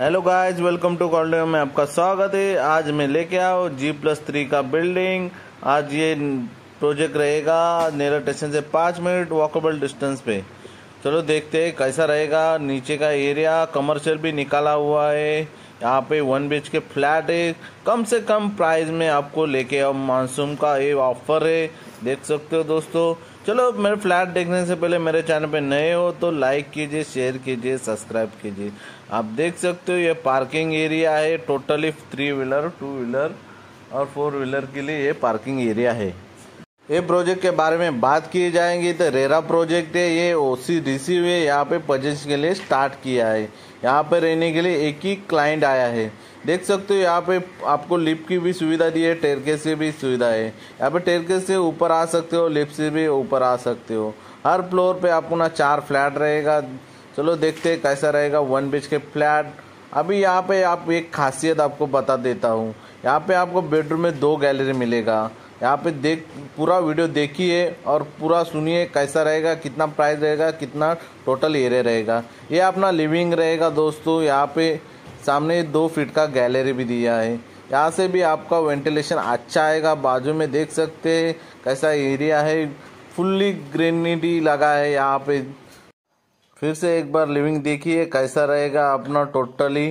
Hello guys welcome to call में आपका स्वागत है। आज मैं लेके आओ जी प्लस थ्री का बिल्डिंग आज ये प्रोजेक्ट रहेगा नेरा स्टेशन से पाँच मिनट वॉकेबल डिस्टेंस पे। चलो देखते हैं, कैसा रहेगा? नीचे का एरिया कमर्शियल भी निकाला हुआ है। यहाँ पे वन बी के फ्लैट है। कम से कम प्राइस में आपको लेके आओ। मानसून का ये ऑफ़र है। देख सकते हो दोस्तों। चलो, मेरे फ्लैट देखने से पहले मेरे चैनल पे नए हो तो लाइक कीजिए शेयर कीजिए सब्सक्राइब कीजिए। आप देख सकते हो ये पार्किंग एरिया है। Totally three wheeler two wheeler और फोर व्हीलर के लिए ये पार्किंग एरिया है। ये प्रोजेक्ट के बारे में बात की जाएँगी तो रेरा प्रोजेक्ट है, ये ओसी रिसीव है यहाँ पे परचेज के लिए स्टार्ट किया है। यहाँ पे रहने के लिए एक ही क्लाइंट आया है। देख सकते हो यहाँ पे आपको लिफ्ट की भी सुविधा दी है टेरकेस की भी सुविधा है। यहाँ पे टेरकेस से ऊपर आ सकते हो लिफ्ट से भी ऊपर आ सकते हो। हर फ्लोर पे आपको ना चार फ्लैट रहेगा। चलो देखते हैं कैसा रहेगा वन बीच के फ्लैट अभी यहाँ पे आप एक खासियत आपको बता देता हूँ। यहाँ पे आपको बेडरूम में दो गैलरी मिलेगा। यहाँ पे देख, पूरा वीडियो देखिए और पूरा सुनिए कैसा रहेगा, कितना प्राइस रहेगा, कितना टोटल एरिया रहेगा। ये अपना लिविंग रहेगा दोस्तों, यहाँ पे सामने दो फीट का गैलरी भी दिया है। यहाँ से भी आपका वेंटिलेशन अच्छा आएगा, बाजू में देख सकते हैं कैसा एरिया है फुल्ली ग्रीनिटी लगा है यहाँ पे। फिर से एक बार लिविंग देखिए कैसा रहेगा अपना टोटली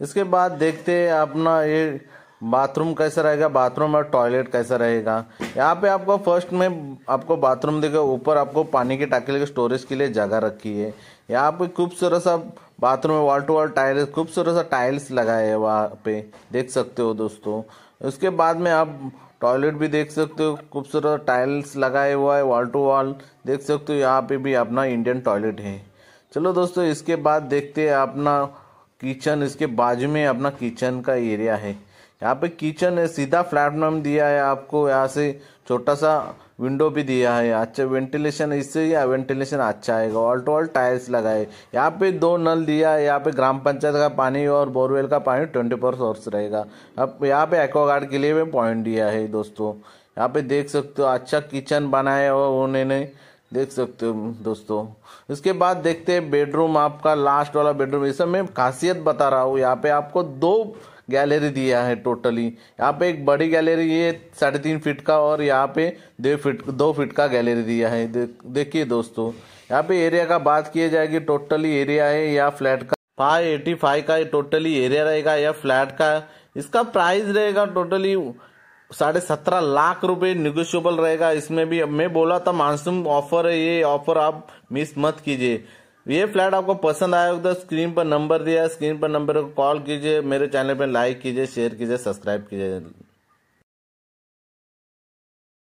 इसके बाद देखते हैं अपना ये बाथरूम कैसा रहेगा? बाथरूम और टॉयलेट कैसा रहेगा? यहाँ पे आपको फ़र्स्ट में आपको बाथरूम देखो, ऊपर आपको पानी की टाकी के स्टोरेज के लिए जगह रखी है। यहाँ पे खूबसूरत सा बाथरूम में वॉल टू वॉल टाइल्स खूबसूरत सा टाइल्स लगाए है वहाँ पे। देख सकते हो दोस्तों। उसके बाद में आप टॉयलेट भी देख सकते हो खूबसूरत टाइल्स लगाए हुआ है वॉल टू वॉल। देख सकते हो यहाँ पे भी अपना इंडियन टॉयलेट है। चलो दोस्तों, इसके बाद देखते हैं अपना किचन, इसके बाजू में अपना किचन का एरिया है। यहाँ पे किचन है, सीधा प्लेटफॉर्म दिया है आपको, यहाँ से छोटा सा विंडो भी दिया है अच्छा वेंटिलेशन इससे या वेंटिलेशन अच्छा आएगा ऑल टू ऑल टाइल्स लगाए। यहाँ पे दो नल दिया है, यहाँ पे ग्राम पंचायत का पानी और बोरवेल का पानी ट्वेंटी फोर सोर्स रहेगा। अब यहाँ पे एक्वागार्ड के लिए भी पॉइंट दिया है दोस्तों। यहाँ पे देख सकते हो अच्छा किचन बनाया हुआ उन्होंने, देख सकते हो दोस्तों। इसके बाद देखते हैं बेडरूम आपका लास्ट वाला बेडरूम इस मैं खासियत बता रहा हूँ, यहाँ पे आपको दो गैलरी दिया है टोटली। यहाँ पे एक बड़ी गैलरी ये साढ़े तीन फीट का और यहाँ पे दो फीट दो फीट का गैलरी दिया है। दे, देखिए दोस्तों यहाँ पे एरिया का बात किया जाएगी टोटली एरिया है या फ्लैट का? फाइव एटी फाइव का टोटली एरिया रहेगा या फ्लैट का? इसका प्राइस रहेगा टोटली साढ़े सत्रह लाख रुपए निगोशियबल रहेगा। इसमें भी मैं बोला था मानसून ऑफ़र है ये ऑफ़र आप मिस मत कीजिए। ये फ्लैट आपको पसंद आया तो स्क्रीन पर नंबर दिया स्क्रीन पर नंबर को कॉल कीजिए, मेरे चैनल पर लाइक कीजिए, शेयर कीजिए, सब्सक्राइब कीजिए।